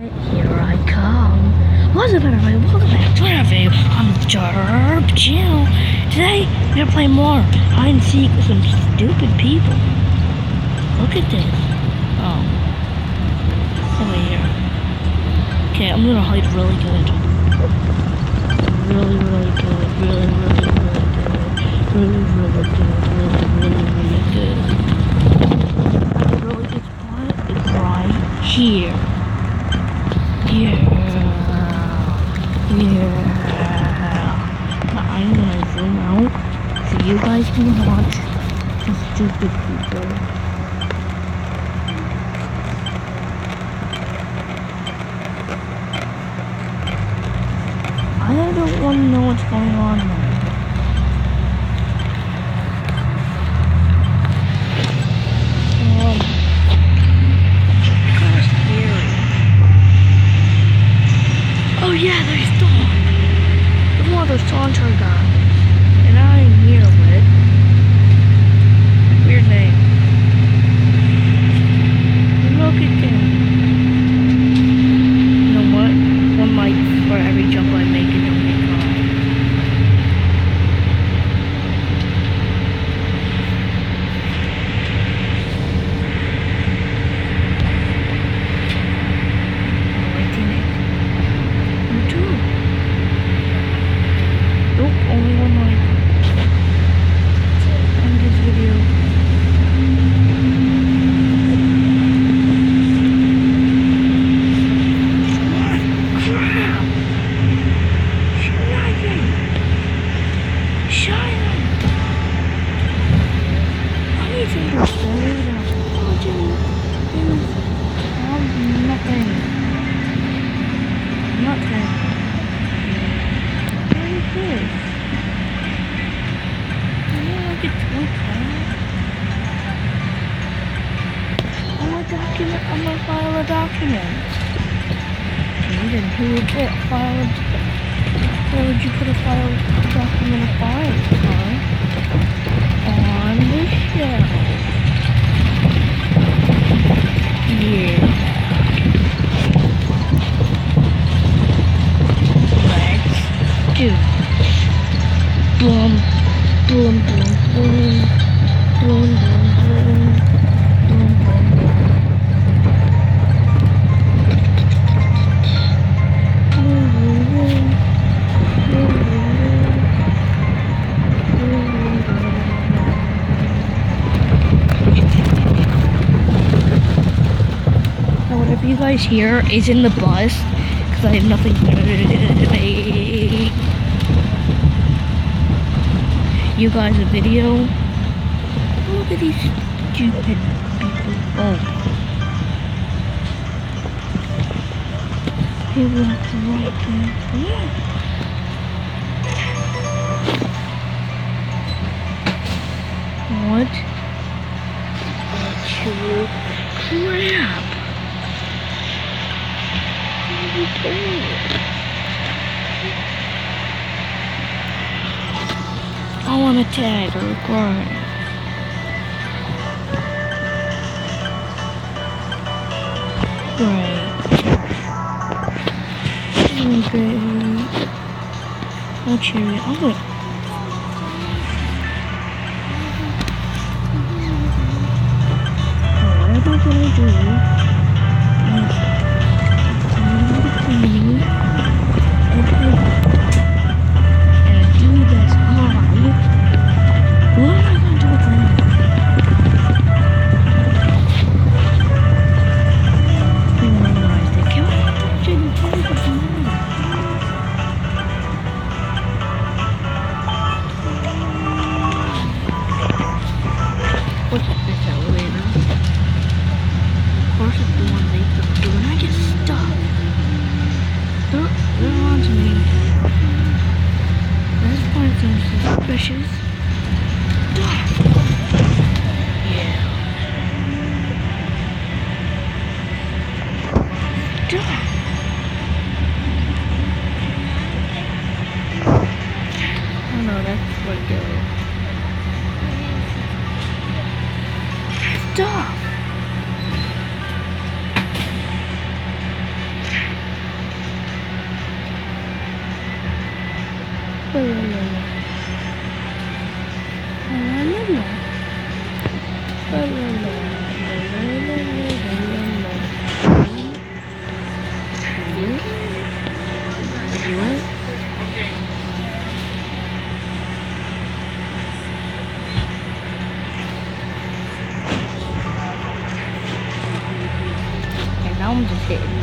Here I come. What's up, everybody? Welcome back to another video the Derp channel. Today, we're gonna play more hide and seek with some stupid people. Look at this. Oh. Over here. Okay, I'm gonna hide really good. Really, really good. Really, really, really good. Really, really good. Really, really, really good. The really good spot is right here. I don't want to know what's going on. Oh yeah, there's dog. The those on her guy. Document. I'm gonna file a document. Then who would put file? Where would you put a file document a file? Huh? On the shelf. Yeah. Guys hear is in the bus, because I have nothing to make you guys a video. Look at these stupid people. Oh. He walked right there. What? Actual crap. I want a tag the requirement. Right. Okay. Actually, I would. Alright, what can I do? 나오면 주세 요.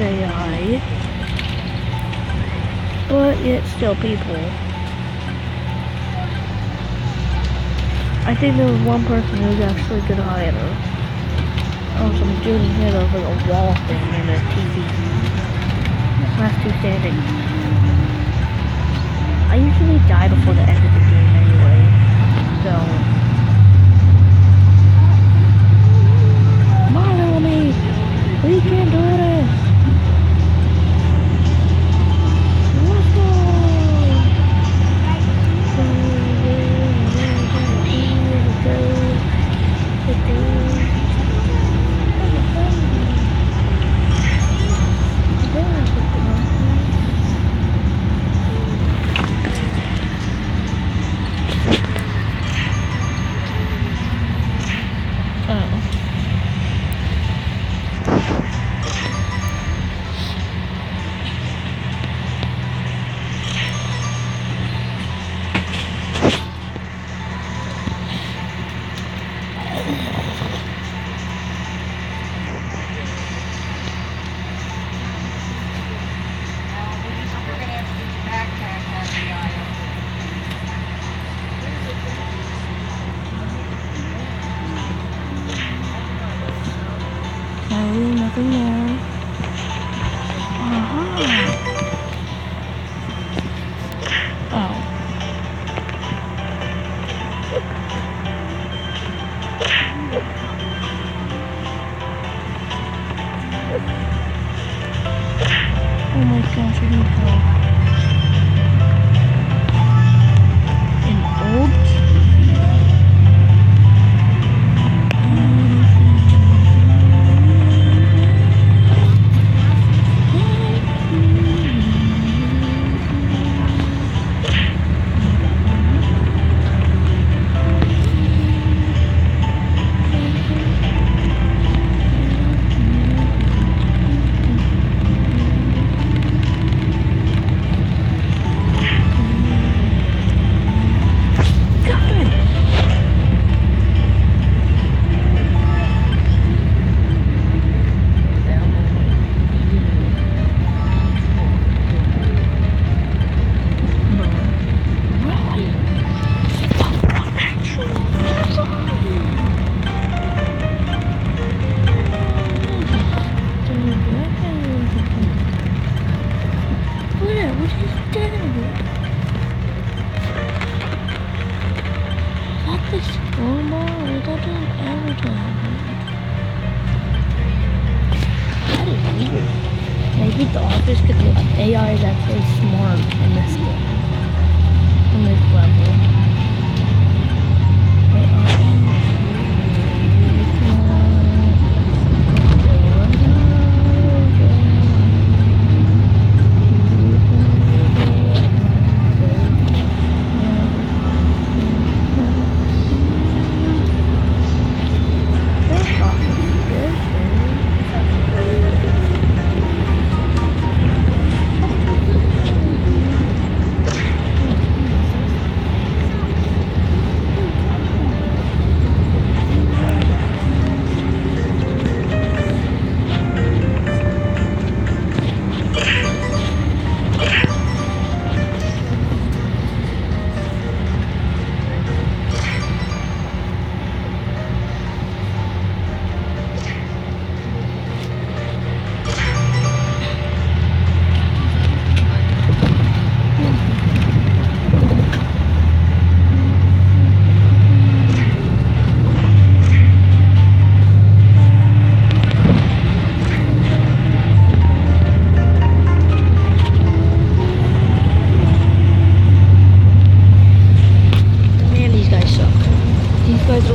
AI but it's still people. I think there was one person who's actually good hider. Oh, some dude was like a wall thing in a TV. Last two standing. I usually die before the end of the game anyway, so. No, nothing there. Uh-huh. Oh. AI is actually smart in this game.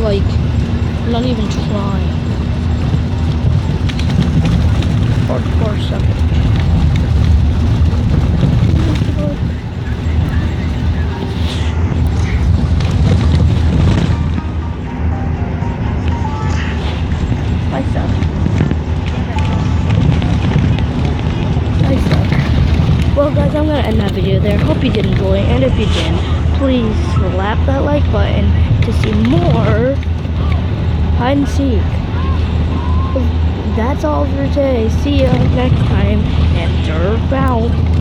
Like, not even trying. Hardcore guys, I'm gonna end that video there. Hope you did enjoy, and if you did, please slap that like button to see more hide and seek. That's all for today. See you next time, and derp out.